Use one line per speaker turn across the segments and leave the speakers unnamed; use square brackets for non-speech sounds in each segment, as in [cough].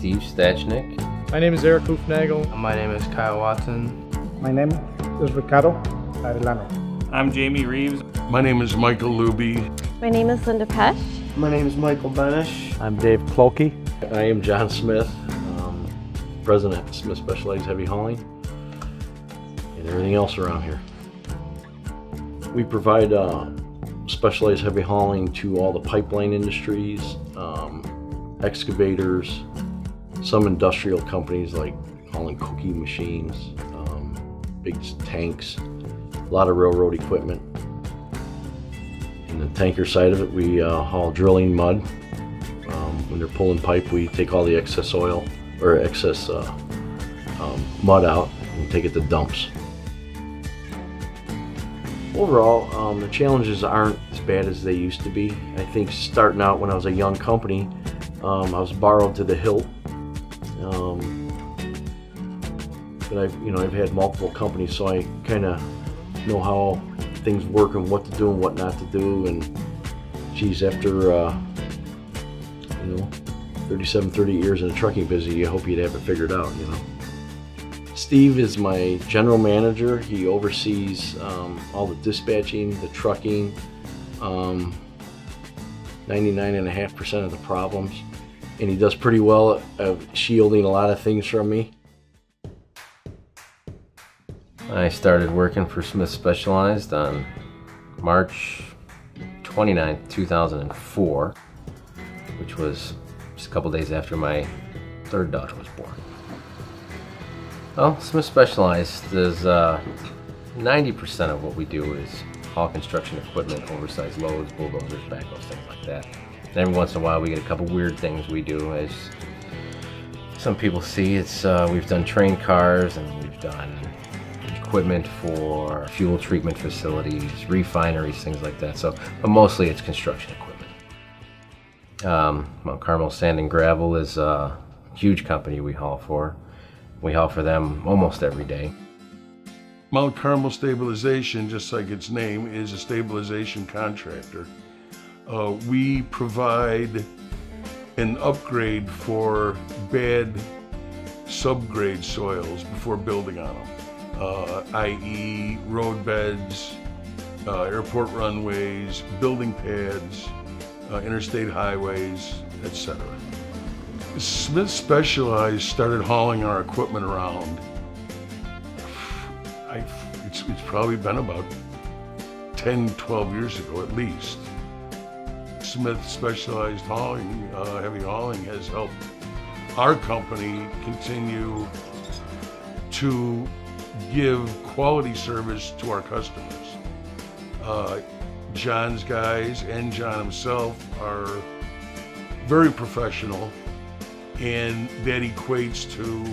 So I'm Steve Stachnik.
My name is Eric Hoofnagel.
My name is Kyle Watson.
My name is Ricardo Arellano.
I'm Jamie Reeves.
My name is Michael Luby.
My name is Linda Pesh.
My name is Michael Benish.
I'm Dave Kloke.
I am John Smith, um, president of Smith Specialized Heavy Hauling, and everything else around here. We provide uh, specialized heavy hauling to all the pipeline industries, um, excavators, some industrial companies like hauling cookie machines, um, big tanks, a lot of railroad equipment. In the tanker side of it, we uh, haul drilling mud. Um, when they're pulling pipe, we take all the excess oil or excess uh, um, mud out and take it to dumps. Overall, um, the challenges aren't as bad as they used to be. I think starting out when I was a young company, um, I was borrowed to the hilt. Um, but I've, you know, I've had multiple companies, so I kind of know how things work and what to do and what not to do. And geez, after uh, you know, 37, 30 years in the trucking business, you hope you'd have it figured out, you know. Steve is my general manager. He oversees um, all the dispatching, the trucking, 99.5% um, of the problems. And he does pretty well of shielding a lot of things from me.
I started working for Smith Specialized on March 29, 2004, which was just a couple days after my third daughter was born. Well, Smith Specialized is 90% uh, of what we do is haul construction equipment, oversized loads, bulldozers, backhoes, things like that. Every once in a while we get a couple weird things we do as some people see. It's uh, We've done train cars and we've done equipment for fuel treatment facilities, refineries, things like that. So, but mostly it's construction equipment. Um, Mount Carmel Sand and Gravel is a huge company we haul for. We haul for them almost every day.
Mount Carmel Stabilization, just like its name, is a stabilization contractor. Uh, we provide an upgrade for bad subgrade soils before building on them, uh, i.e., road beds, uh, airport runways, building pads, uh, interstate highways, etc. Smith Specialized started hauling our equipment around. I, it's, it's probably been about 10, 12 years ago at least. Smith Specialized Hauling, uh, Heavy Hauling, has helped our company continue to give quality service to our customers. Uh, John's guys and John himself are very professional and that equates to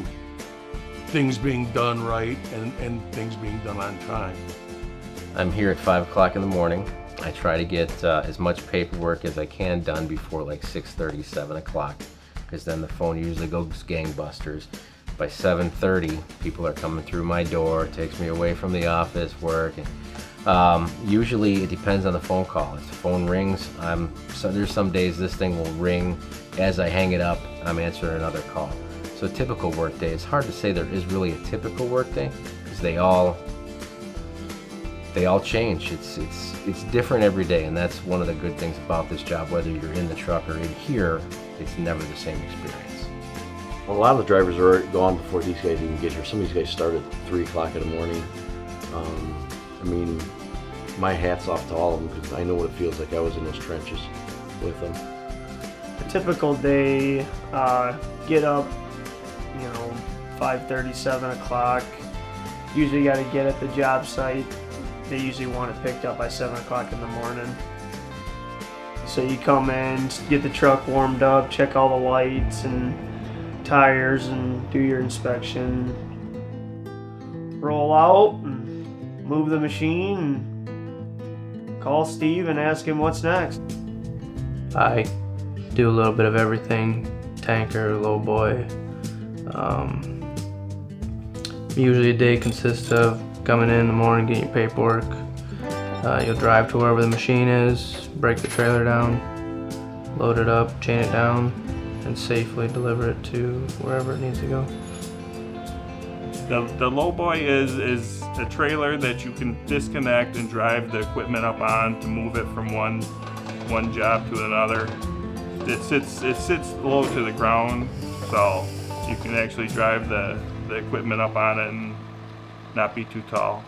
things being done right and, and things being done on time.
I'm here at 5 o'clock in the morning. I try to get uh, as much paperwork as I can done before like 6.30, 7 o'clock, because then the phone usually goes gangbusters. By 7.30, people are coming through my door, takes me away from the office, work. And, um, usually it depends on the phone call. If the phone rings, I'm, so there's some days this thing will ring as I hang it up, I'm answering another call. So typical workday, it's hard to say there is really a typical workday because they all they all change. It's it's it's different every day, and that's one of the good things about this job. Whether you're in the truck or in here, it's never the same experience.
Well, a lot of the drivers are gone before these guys even get here. Some of these guys start at three o'clock in the morning. Um, I mean, my hat's off to all of them because I know what it feels like. I was in those trenches with them A
typical day, uh, get up, you know, 5.30, 7 o'clock. Usually got to get at the job site. They usually want it picked up by 7 o'clock in the morning. So you come in, get the truck warmed up, check all the lights and tires and do your inspection. Roll out and move the machine and call Steve and ask him what's next.
I do a little bit of everything tanker, low boy. Um, usually a day consists of coming in, in the morning, getting your paperwork. Uh, you'll drive to wherever the machine is, break the trailer down, load it up, chain it down, and safely deliver it to wherever it needs to go.
The, the lowboy is, is a trailer that you can disconnect and drive the equipment up on to move it from one, one job to another. It sits, it sits low to the ground, so you can actually drive the, the equipment up on it and not be too tall.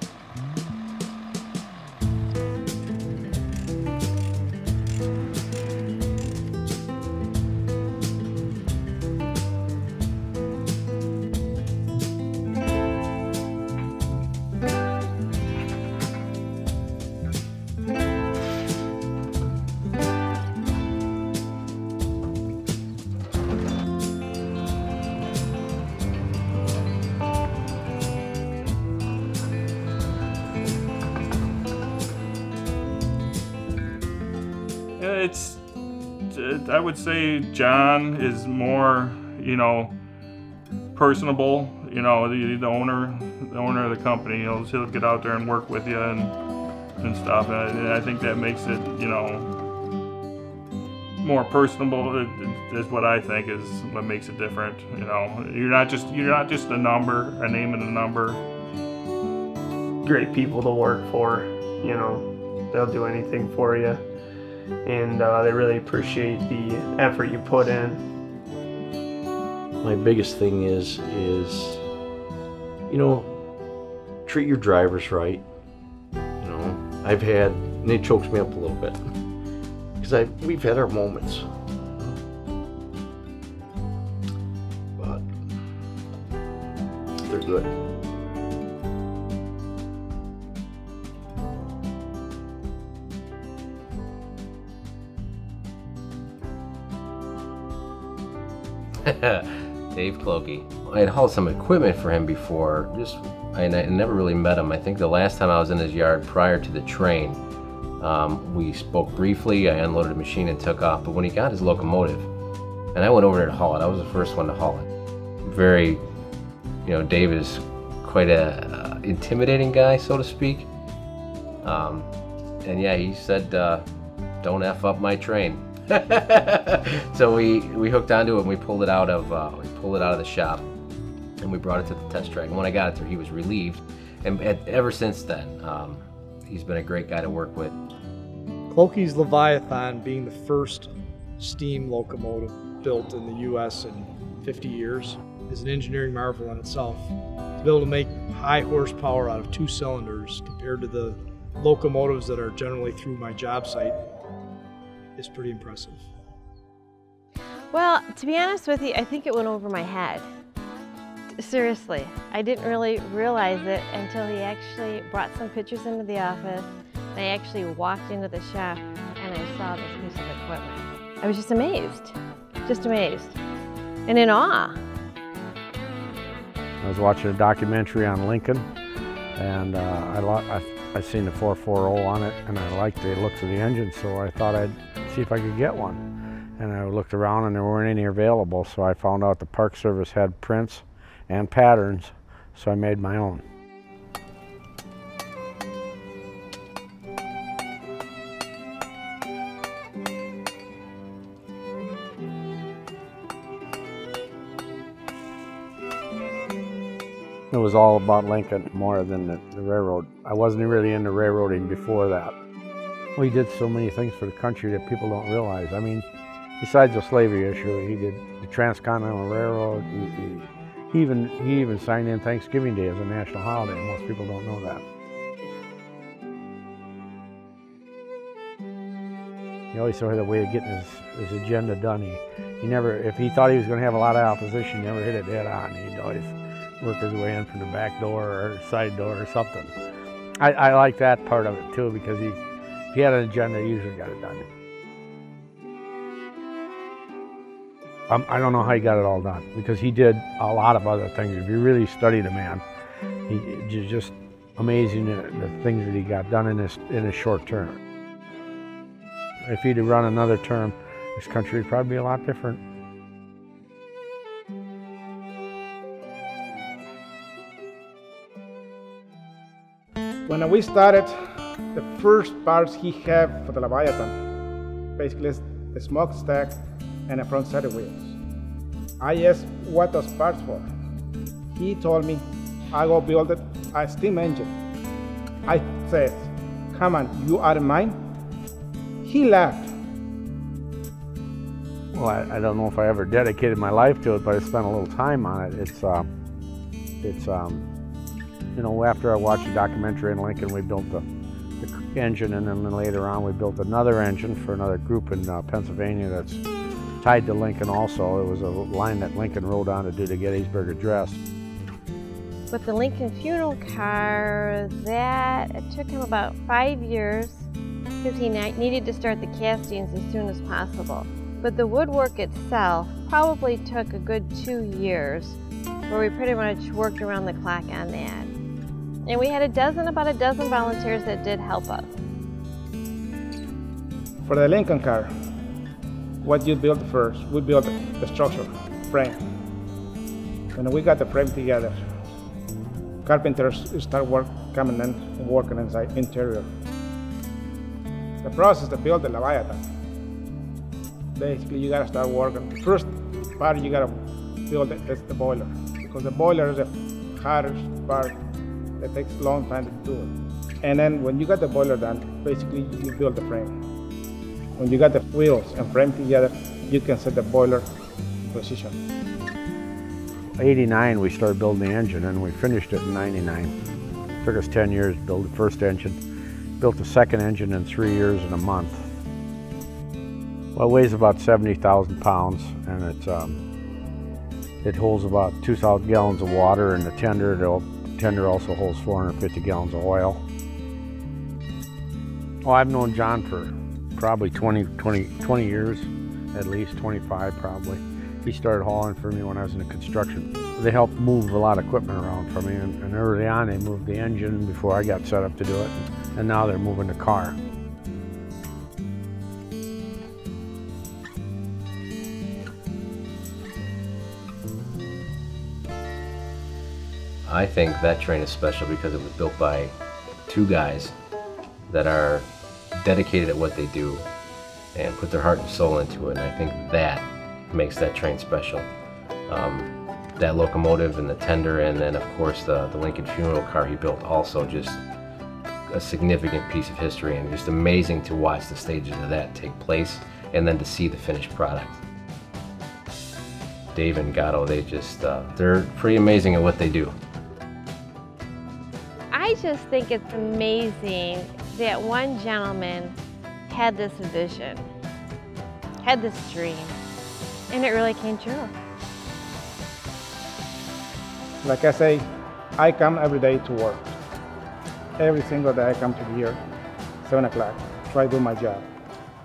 I would say John is more, you know, personable. You know, the, the owner, the owner of the company. He'll he'll get out there and work with you and and stuff. And I, and I think that makes it, you know, more personable. Is what I think is what makes it different. You know, you're not just you're not just a number, a name and a number.
Great people to work for. You know, they'll do anything for you, and uh, they really appreciate the effort you put in.
My biggest thing is is you know treat your drivers right. You know, I've had and it chokes me up a little bit [laughs] because I we've had our moments. But they're good.
Kloke. I had hauled some equipment for him before, just I, I never really met him. I think the last time I was in his yard prior to the train, um, we spoke briefly. I unloaded a machine and took off. But when he got his locomotive, and I went over there to haul it, I was the first one to haul it. Very, you know, Dave is quite a uh, intimidating guy, so to speak. Um, and yeah, he said, uh, "Don't f up my train." [laughs] so we we hooked onto it and we pulled it out of uh, we pulled it out of the shop and we brought it to the test track. And when I got it there, he was relieved. And at, ever since then, um, he's been a great guy to work with.
Kloke's Leviathan being the first steam locomotive built in the U.S. in 50 years is an engineering marvel in itself. To be able to make high horsepower out of two cylinders compared to the locomotives that are generally through my job site is pretty impressive.
Well, to be honest with you, I think it went over my head. Seriously, I didn't really realize it until he actually brought some pictures into the office. I actually walked into the shop and I saw this piece of equipment. I was just amazed, just amazed, and in awe.
I was watching a documentary on Lincoln, and uh, I, lo- I I seen the 440 on it, and I liked the looks of the engine, so I thought I'd see if I could get one. And I looked around, and there weren't any available, so I found out the Park Service had prints and patterns, so I made my own. It was all about Lincoln more than the, the railroad. I wasn't really into railroading before that. We did so many things for the country that people don't realize. I mean, besides the slavery issue, he did the Transcontinental Railroad. He, he, he even he even signed in Thanksgiving Day as a national holiday. Most people don't know that. He always had a way of getting his, his agenda done. He, he never, if he thought he was going to have a lot of opposition, he never hit it dead on. He'd always work his way in from the back door or side door or something. I, I like that part of it too because he, he had an agenda, he usually got it done. Um, I don't know how he got it all done because he did a lot of other things. If you really study the man, he just amazing the, the things that he got done in this in a short term. If he'd run another term, this country would probably be a lot different. When we started, the first parts he had for the Leviathan basically the smokestack and the front set of wheels.
I asked what those parts for. He told me I go build a steam engine. I said, come on, you are mine? He laughed.
Well, I, I, don't know if I ever dedicated my life to it, but I spent a little time on it. It's, uh, it's, um, you know, after I watched the documentary in Lincoln, we built the engine, and then later on we built another engine for another group in uh, Pennsylvania that's tied to Lincoln also. It was a line that Lincoln rode on to do the Gettysburg Address.
With the Lincoln funeral car, that it took him about five years because he needed to start the castings as soon as possible. But the woodwork itself probably took a good two years where we pretty much worked around the clock on that. And we had a dozen, about a dozen volunteers that did help us.
For the Lincoln car, what you build first, we built the structure, frame. When we got the frame together, carpenters start work coming in and working inside interior. The process to build the Leviathan. Basically, you gotta start working. First part you gotta build it is the boiler because the boiler is the hardest part. It takes a long time to do it. And then when you got the boiler done, basically you build the frame. When you got the wheels and frame together, you can set the boiler position.
89 we started building the engine and we finished it in 99. took us 10 years to build the first engine. Built the second engine in three years and a month. Well, it weighs about 70,000 pounds and it's um, it holds about 2,000 gallons of water and the tender, the tender also holds 450 gallons of oil. Well, I've known John for probably 20, 20, 20 years, at least 25 probably. He started hauling for me when I was in the construction. They helped move a lot of equipment around for me, and, and early on they moved the engine before I got set up to do it, and now they're moving the car.
I think that train is special because it was built by two guys that are dedicated at what they do and put their heart and soul into it. And I think that makes that train special. Um, that locomotive and the tender, and then of course the, the Lincoln funeral car he built also just a significant piece of history and just amazing to watch the stages of that take place and then to see the finished product. Dave and Gatto, they just, uh, they're pretty amazing at what they do.
Just think it's amazing that one gentleman had this vision, had this dream, and it really came true.
Like I say, I come every day to work. Every single day I come to here, 7 o'clock, try to do my job.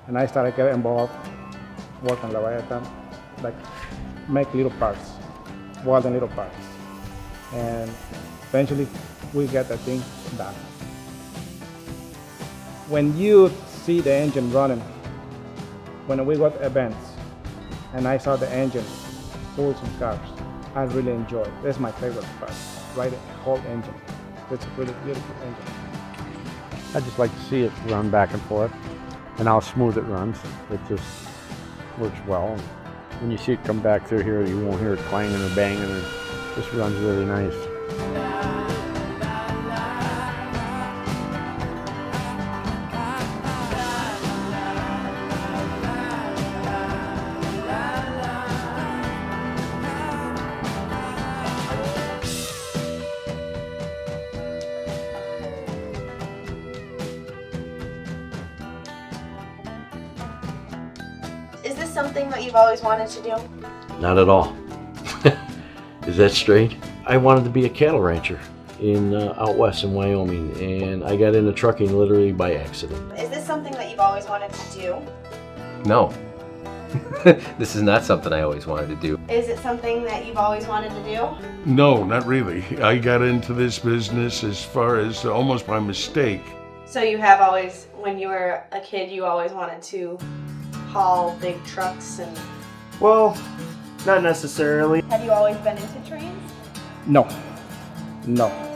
And I started getting involved, work on Leviathan, like make little parts, welding little parts. And eventually we get the thing done. When you see the engine running, when we got events, and I saw the engine pull some cars, I really enjoy it. That's my favorite part, right? The whole engine. It's a really beautiful engine.
I just like to see it run back and forth and how smooth it runs. It just works well. When you see it come back through here, you won't hear it clanging or banging. It just runs really nice.
Is this something that you've always wanted to do?
Not at all. [laughs] Is that straight? I wanted to be a cattle rancher in uh, out west in Wyoming, and I got into trucking literally by accident.
Is this something that you've always wanted to do?
No. [laughs] this is not something I always wanted to do.
Is it something that you've always wanted to do?
No, not really. I got into this business as far as almost by mistake.
So you have always, when you were a kid, you always wanted to haul big trucks and...
Well, not necessarily.
Have you always been into trains?
No, no.